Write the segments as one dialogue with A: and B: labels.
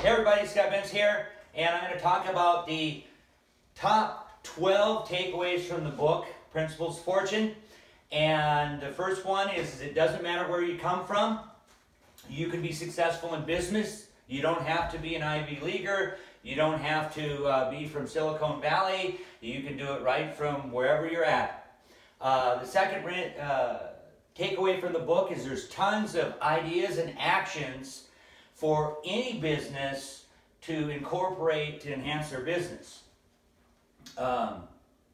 A: Hey everybody, Scott Bintz here, and I'm going to talk about the top 12 takeaways from the book, Principles to Fortune. And the first one is it doesn't matter where you come from, you can be successful in business. You don't have to be an Ivy Leaguer. You don't have to uh, be from Silicon Valley. You can do it right from wherever you're at. Uh, the second uh, takeaway from the book is there's tons of ideas and actions for any business to incorporate to enhance their business. Um,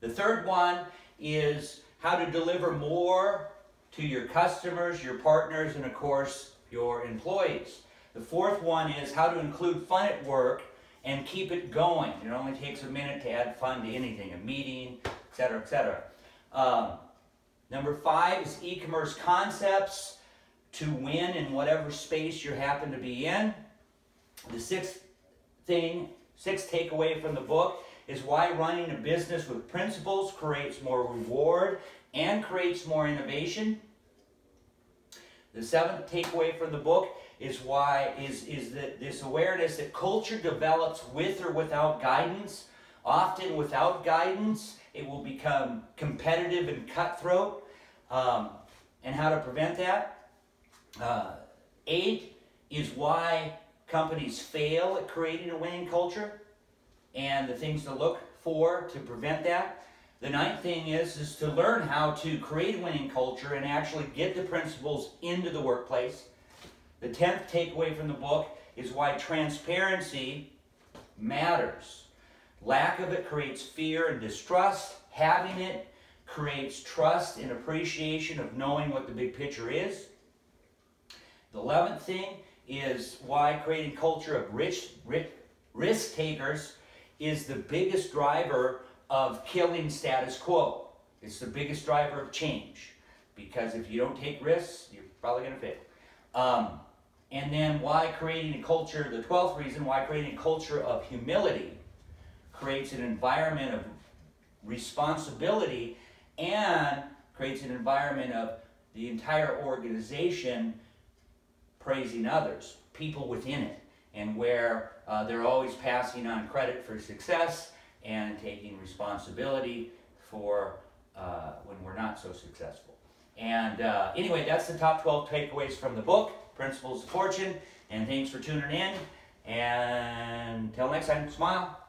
A: the third one is how to deliver more to your customers, your partners, and of course, your employees. The fourth one is how to include fun at work and keep it going. It only takes a minute to add fun to anything, a meeting, etc., etc. Um, number five is e-commerce concepts to win in whatever space you happen to be in. The sixth thing, sixth takeaway from the book is why running a business with principles creates more reward and creates more innovation. The seventh takeaway from the book is why is, is that this awareness that culture develops with or without guidance. Often without guidance, it will become competitive and cutthroat. Um, and how to prevent that? Uh, eight is why companies fail at creating a winning culture and the things to look for to prevent that. The ninth thing is, is to learn how to create a winning culture and actually get the principles into the workplace. The tenth takeaway from the book is why transparency matters. Lack of it creates fear and distrust. Having it creates trust and appreciation of knowing what the big picture is. The 11th thing is why creating culture of rich, rich risk takers is the biggest driver of killing status quo. It's the biggest driver of change because if you don't take risks, you're probably going to fail. Um, and then why creating a culture, the 12th reason why creating a culture of humility creates an environment of responsibility and creates an environment of the entire organization praising others, people within it, and where uh, they're always passing on credit for success and taking responsibility for uh, when we're not so successful. And uh, anyway, that's the top 12 takeaways from the book, Principles to Fortune. And thanks for tuning in. And until next time, smile.